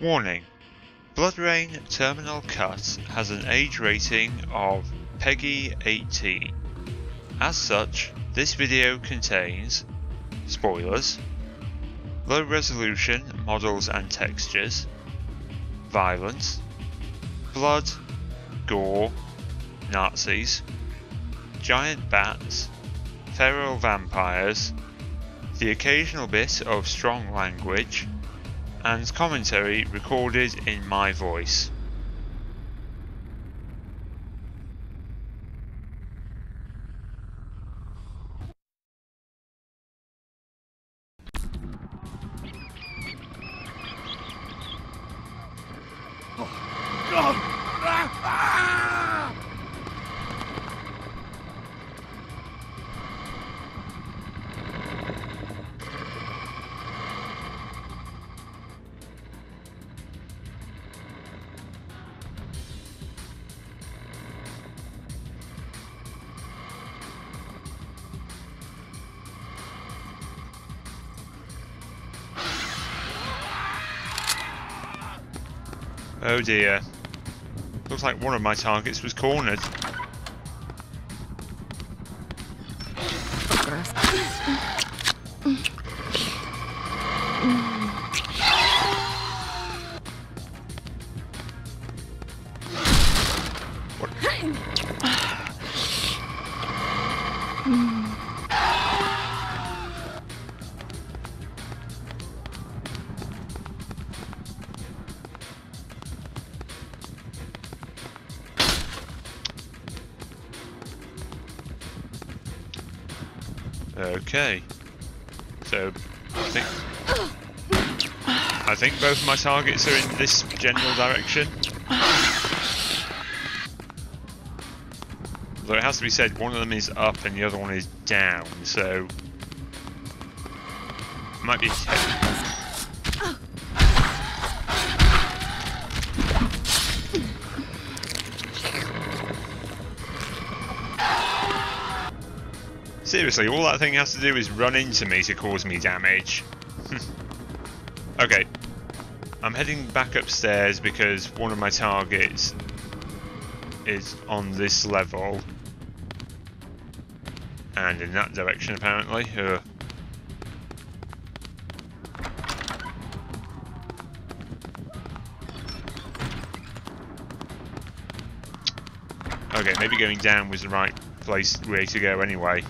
Warning. BloodRayne Terminal Cut has an age rating of PEGI 18. As such, this video contains spoilers, low resolution models and textures, violence, blood, gore, Nazis, giant bats, feral vampires, the occasional bit of strong language, and commentary recorded in my voice. Oh dear. Looks like one of my targets was cornered. Hmm. Okay. So, I think... I think both of my targets are in this general direction. Though it has to be said, one of them is up and the other one is down, so... Might be... Seriously, all that thing has to do is run into me to cause me damage. okay. I'm heading back upstairs because one of my targets is on this level. And in that direction, apparently. Uh, okay, maybe going down was the right place way to go anyway.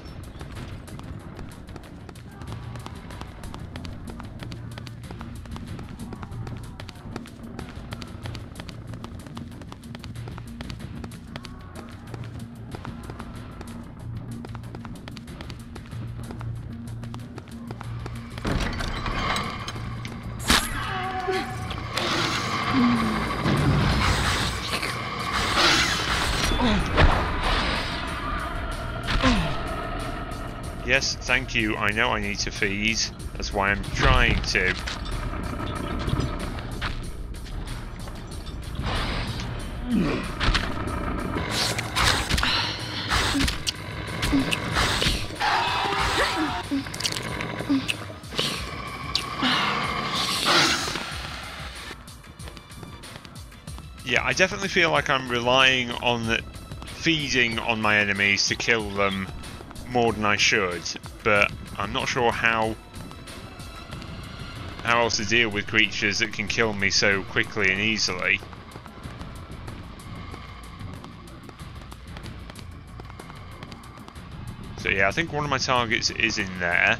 Thank you. I know I need to feed. That's why I'm trying to. Yeah, I definitely feel like I'm relying on feeding on my enemies to kill them more than I should, but I'm not sure how how else to deal with creatures that can kill me so quickly and easily. So yeah, I think one of my targets is in there.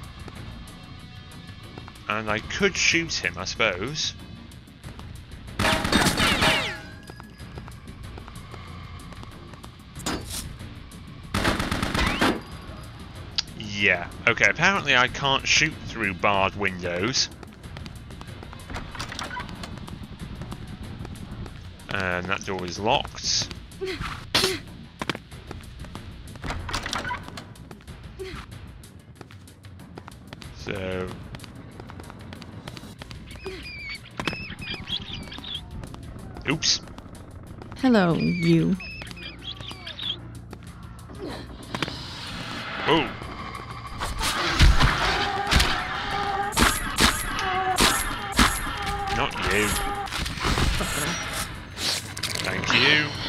And I could shoot him, I suppose. Yeah, okay, apparently I can't shoot through barred windows. And that door is locked. So... Oops. Hello, you. Oh. Thank you.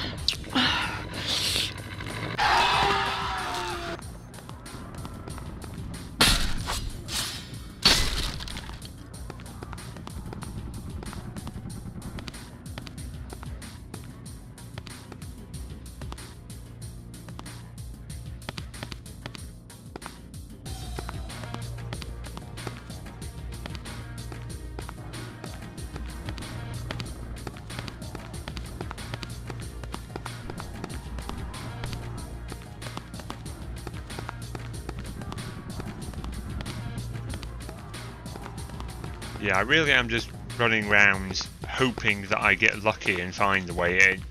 Yeah, I really am just running around hoping that I get lucky and find the way in.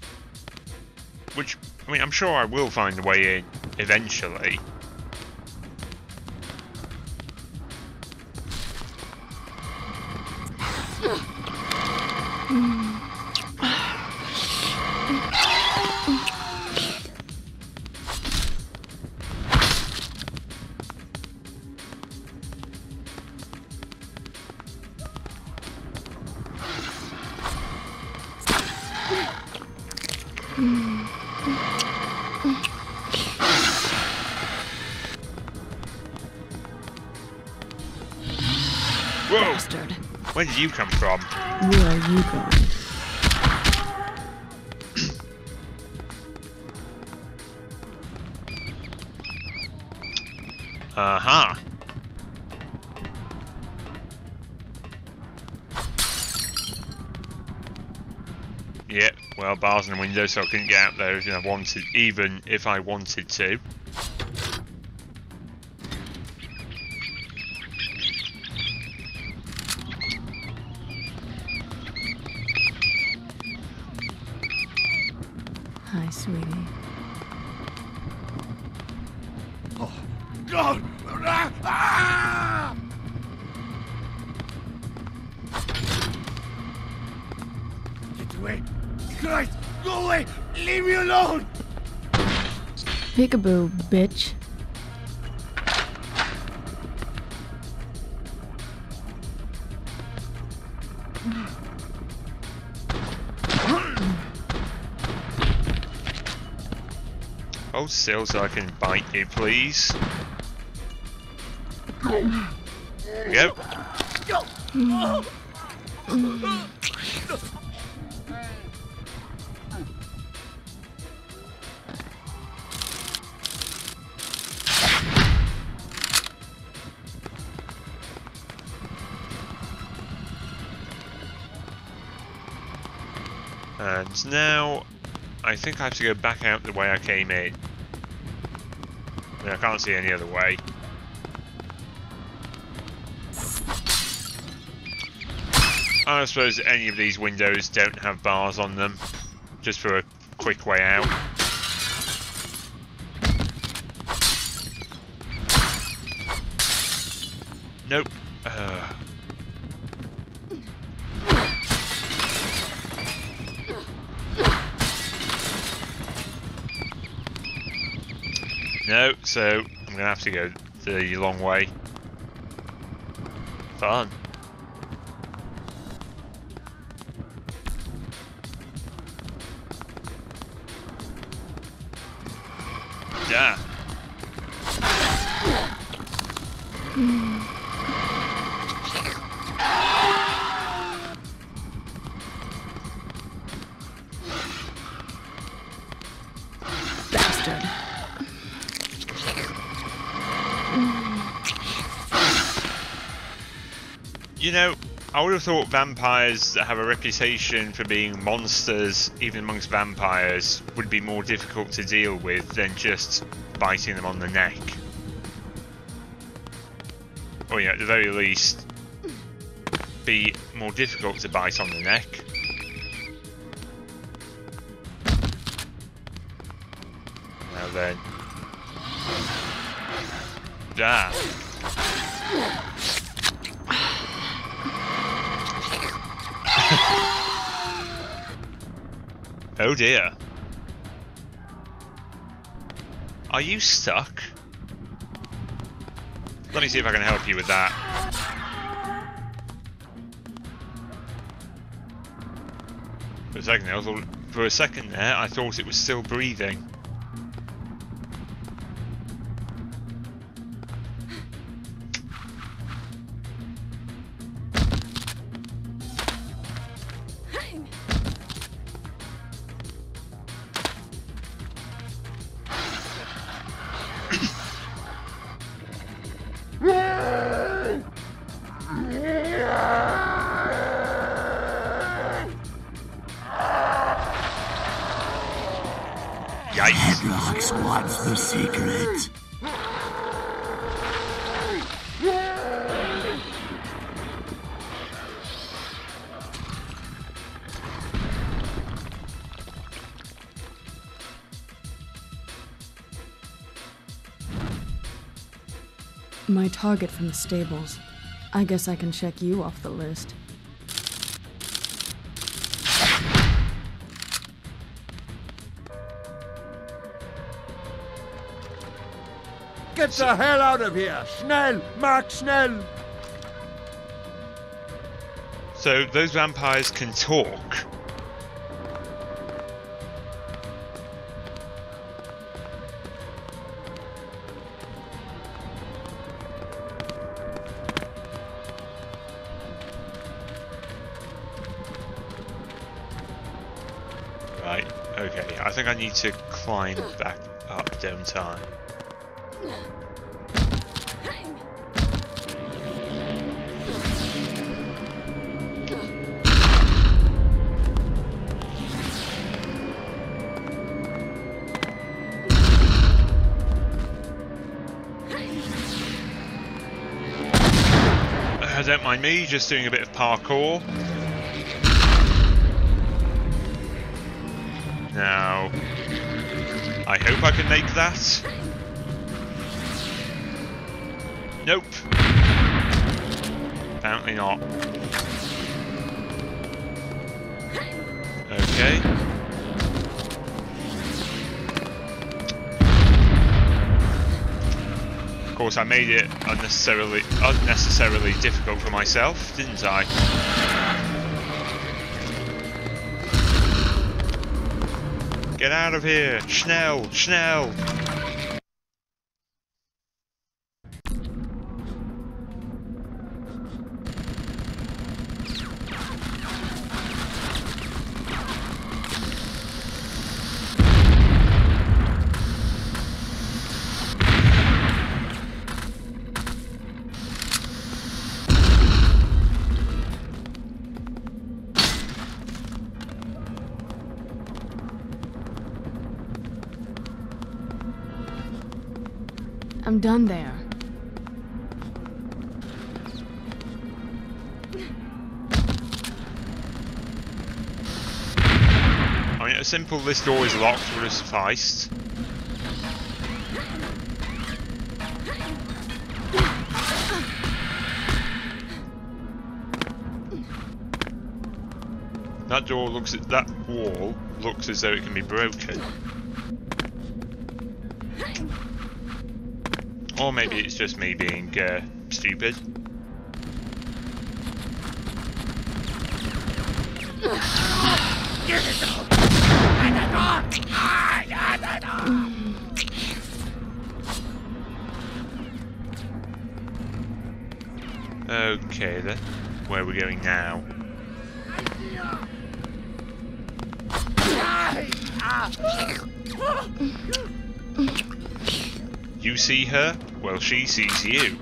Which, I mean, I'm sure I will find the way in eventually. Whoa! Where did you come from? Where are you going? Uh-huh. Yeah, well, bars and windows, so I couldn't get out there if I wanted, even if I wanted to. Sweetie. God! Ah! Get away! Christ! Go away! Leave me alone! Peekaboo, bitch. Hold still so I can bite you, please. Go. And now, I think I have to go back out the way I came in. I, mean, I can't see any other way. I suppose any of these windows don't have bars on them, just for a quick way out. Nope. No, so I'm gonna have to go the long way. Fun. Yeah. Bastard. You know, I would have thought vampires that have a reputation for being monsters, even amongst vampires, would be more difficult to deal with than just biting them on the neck. Or, you know, at the very least, be more difficult to bite on the neck. Now then. Ah. Oh dear. Are you stuck? Let me see if I can help you with that. For a second, there, I thought, it was still breathing. Squad's the secret. My target from the stables. I guess I can check you off the list. Get the hell out of here! Schnell! Mark Schnell! So those vampires can talk. Right, okay. I think I need to climb back up, don't I? Me, just doing a bit of parkour. Now, I hope I can make that. Nope. Apparently not. Okay. Course, I made it unnecessarily unnecessarily difficult for myself, didn't I? Get out of here! Schnell! Schnell! Done there. I mean, a simple this door is locked would have sufficed. That door looks at that wall looks as though it can be broken. Or maybe it's just me being uh, stupid. Okay then, where are we going now? You see her? Well, she sees you.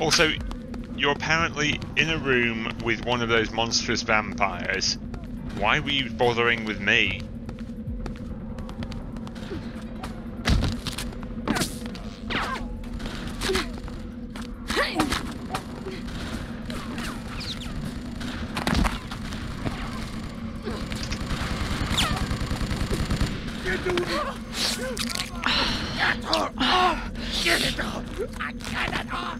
Also, you're apparently in a room with one of those monstrous vampires. Why were you bothering with me? Get her! Get her off! Get it off! I get it off!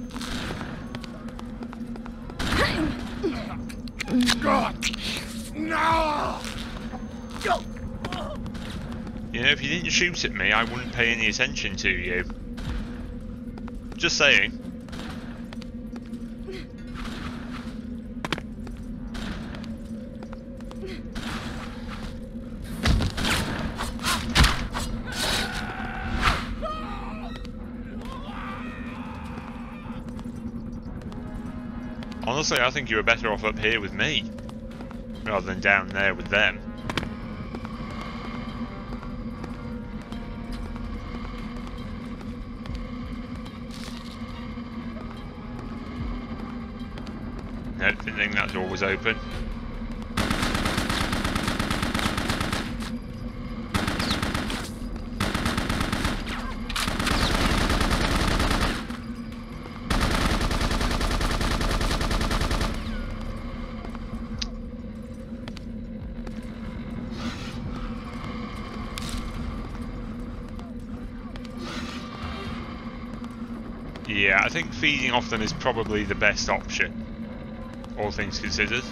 God! No! Go! You know, at me, I wouldn't pay any attention to you. Just saying. Honestly, I think you were better off up here with me, rather than down there with them. No, didn't think that door was open. Yeah, I think feeding off them is probably the best option, all things considered.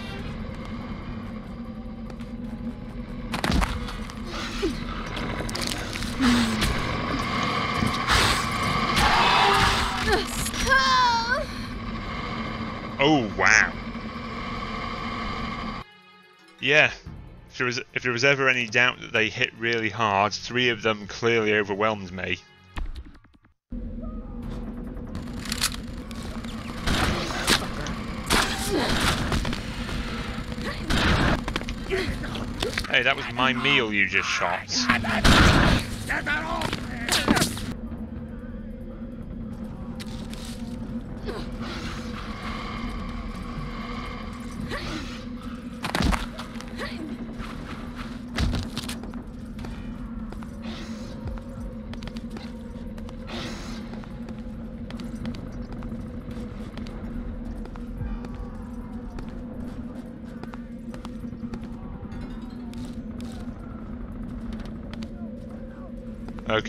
Oh wow! Yeah, if there was if there was ever any doubt that they hit really hard, three of them clearly overwhelmed me. Hey, that was my meal you just shot.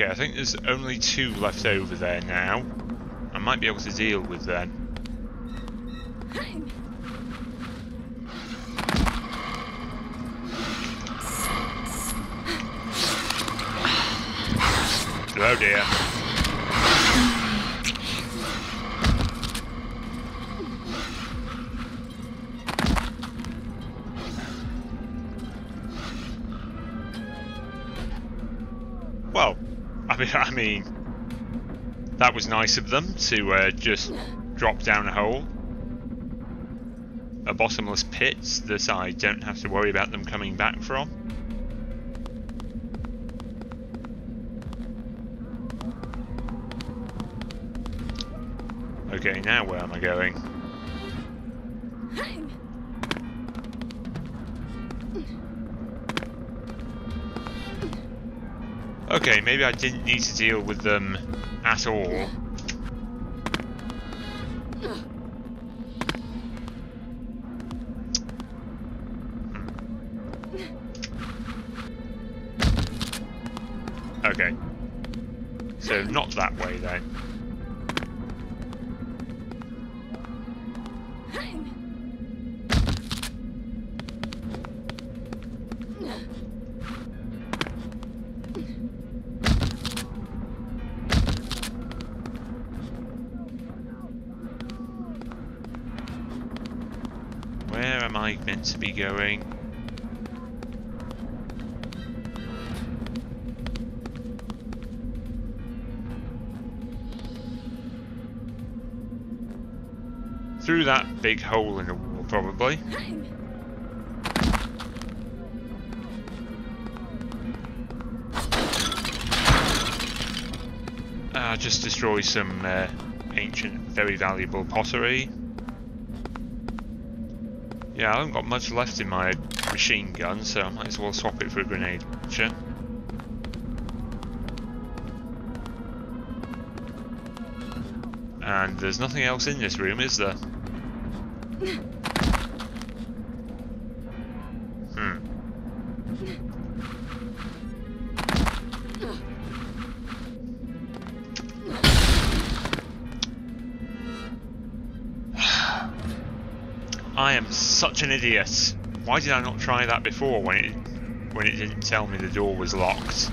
Okay, I think there's only two left over there now. I might be able to deal with them. I mean, that was nice of them to uh, just drop down a hole. A bottomless pit that I don't have to worry about them coming back from. Okay, now where am I going? Okay, maybe I didn't need to deal with them at all. Meant to be going? Through that big hole in the wall, probably. Uh, just destroy some uh, ancient, very valuable pottery. Yeah, I haven't got much left in my machine gun, so I might as well swap it for a grenade launcher. And there's nothing else in this room, is there? I am such an idiot. Why did I not try that before when it when it didn't tell me the door was locked.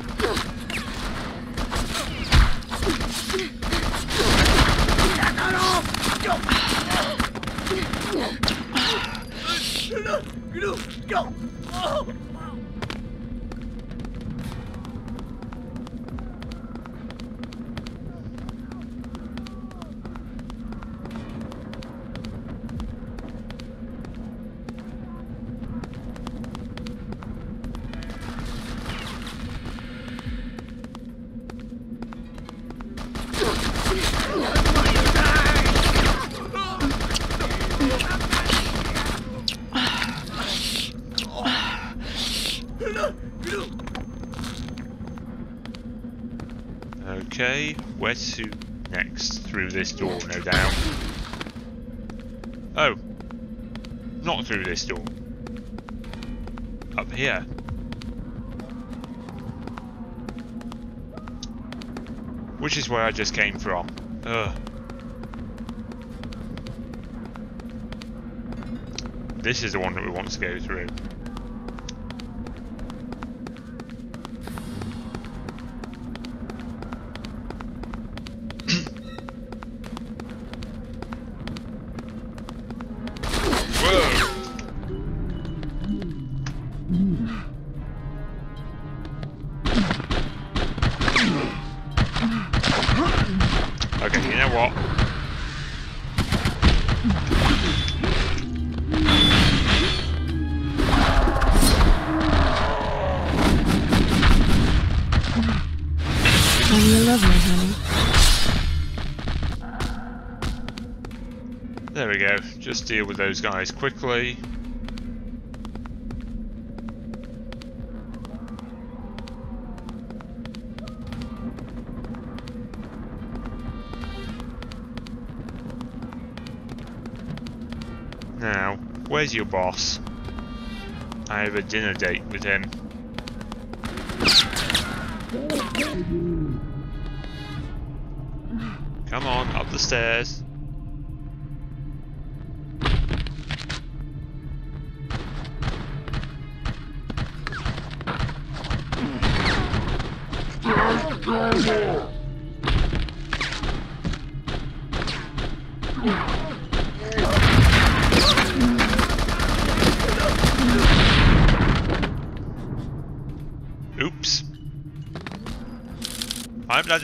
Where to next? Through this door, no doubt. Oh. Not through this door. Up here. Which is where I just came from. Ugh. This is the one that we want to go through. There we go. Just deal with those guys quickly. Now, where's your boss? I have a dinner date with him. Come on, up the stairs.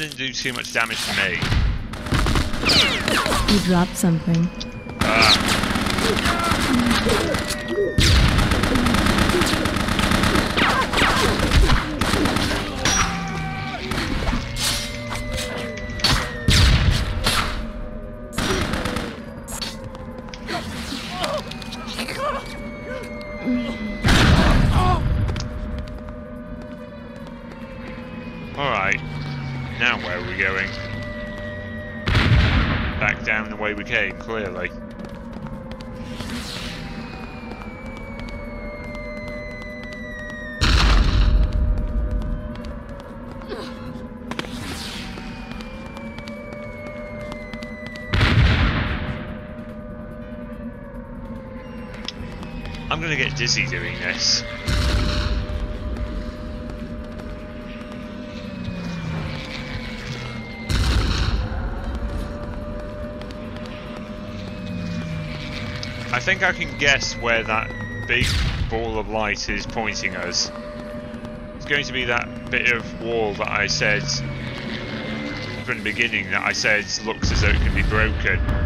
Didn't do too much damage to me. You dropped something. Clearly. I'm gonna get dizzy doing this. Think I can guess where that big ball of light is pointing us. It's going to be that bit of wall that I said from the beginning that I said looks as though it can be broken.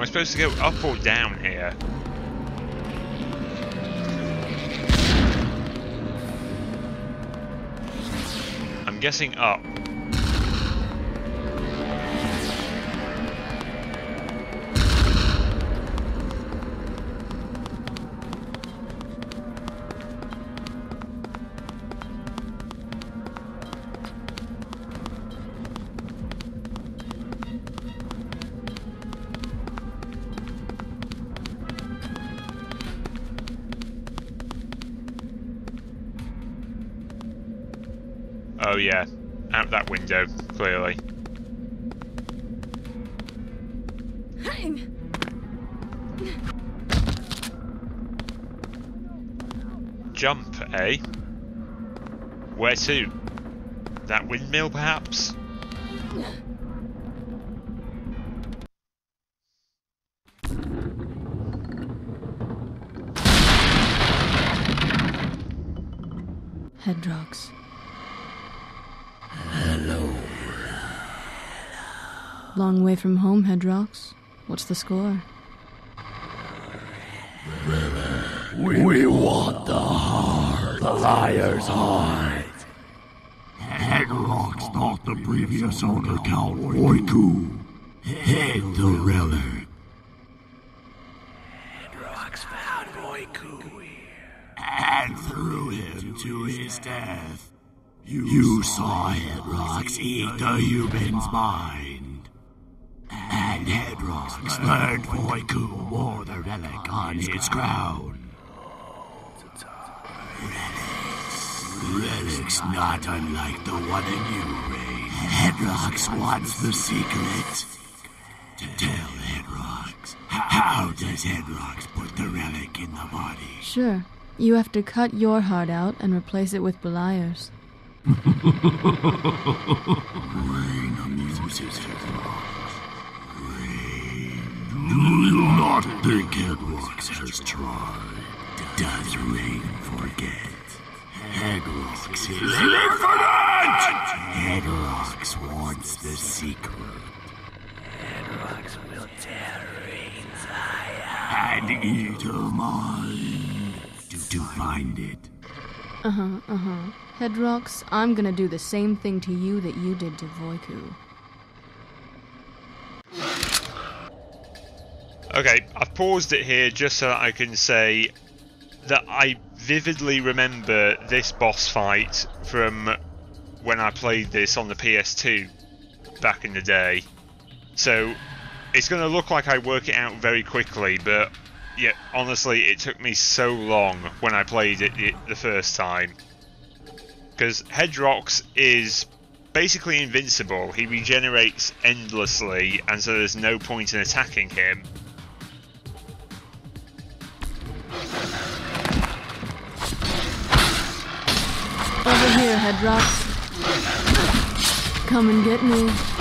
I supposed to go up or down here? I'm guessing up. Clearly. Jump, eh? Where to? That windmill, perhaps? Hedrox. Hello. Long way from home, Hedrox. What's the score? We want the heart, Beliar's heart. Hedrox thought the previous owner, Count Oiku, hid the relic. Hedrox found Oiku and threw him to his death. You, saw Hedrox eat the human's mind. And Hedrox learned Oiku wore the relic on his crown. Relic's not unlike the one in you, Ray. Hedrox wants the secret. To tell Hedrox. How does Hedrox put the relic in the body? Sure. You have to cut your heart out and replace it with Beliar's. Rayne amuses Hedrox. Rayne. Do not think Hedrox has tried. Does Rayne forget? Hedrox is infinite! Hedrox wants the secret. Hedrox will tear Rayne's eye and eat her mind to, to find it. Uh huh, uh huh. Hedrox, I'm gonna do the same thing to you that you did to Voiku. Okay, I've paused it here just so that I can say that I vividly remember this boss fight from when I played this on the PS2 back in the day. So it's going to look like I work it out very quickly, but yeah, honestly, it took me so long when I played it, the first time. Because Hedrox is basically invincible, he regenerates endlessly, and so there's no point in attacking him. Come and get me.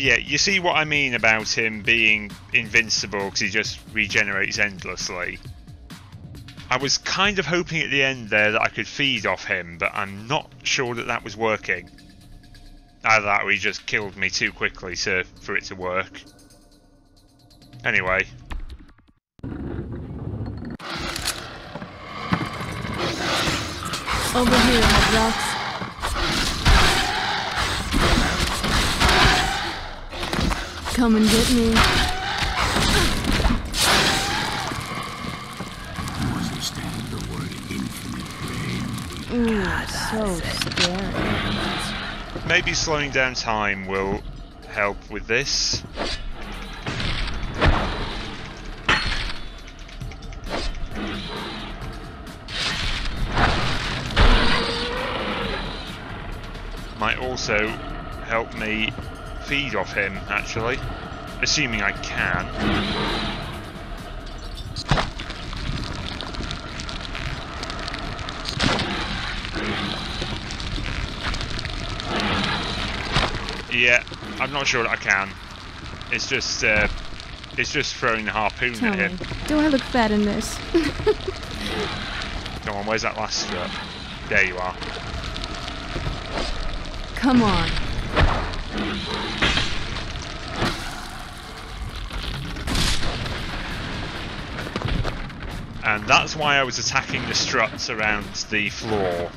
But yeah, you see what I mean about him being invincible because he just regenerates endlessly. I was kind of hoping at the end there that I could feed off him, but I'm not sure that that was working. Either that or he just killed me too quickly to, for it to work. Anyway, Over here, Hedrox. Come and get me. You understand the word infinite, Rayne? Ooh, so scary. maybe slowing down time will help with this. might also help me feed off him, actually. Assuming I can. Yeah, I'm not sure that I can. It's just, uh, it's just throwing the harpoon Tell at me, him. do I look fat in this? Come on, where's that last strut? There you are. Come on. And that's why I was attacking the struts around the floor.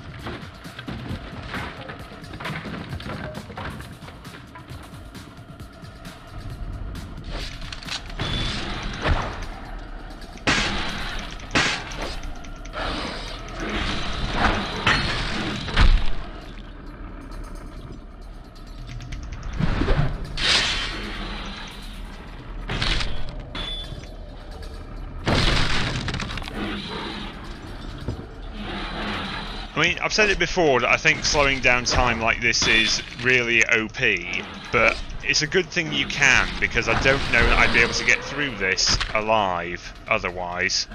I've said it before that I think slowing down time like this is really OP, but it's a good thing you can because I don't know that I'd be able to get through this alive otherwise.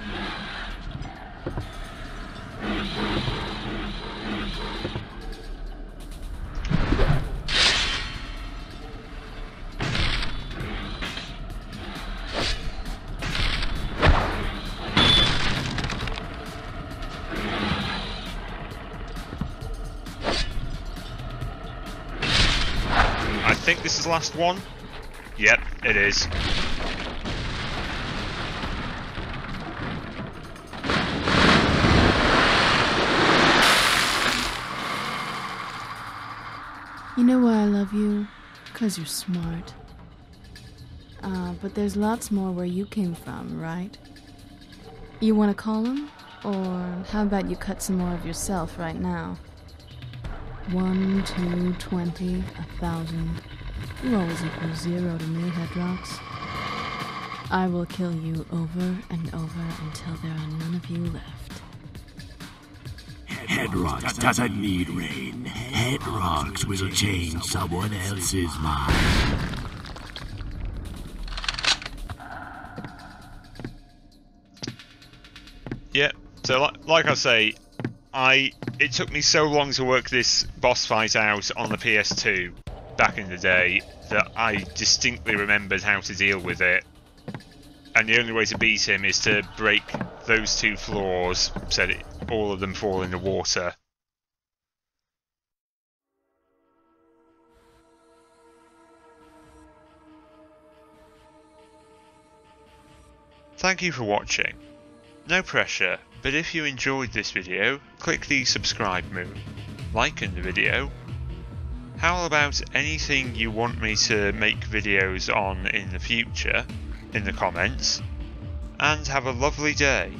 Last one. Yep, it is. You know why I love you? Because you're smart. Uh, but there's lots more where you came from, right? You want to call them? Or how about you cut some more of yourself right now? One, two, twenty, a thousand. You always equal zero to me, Hedrox. I will kill you over and over until there are none of you left. Hedrox doesn't need Rayne. Hedrox will change someone else's mind. Yep. So, li- like I say, I it took me so long to work this boss fight out on the PS2 back in the day that I distinctly remembered how to deal with it. And the only way to beat him is to break those two floors so that all of them fall in the water. Thank you for watching. No pressure, but if you enjoyed this video, click the subscribe moon, like in the video. How about anything you want me to make videos on in the future, in the comments, and have a lovely day.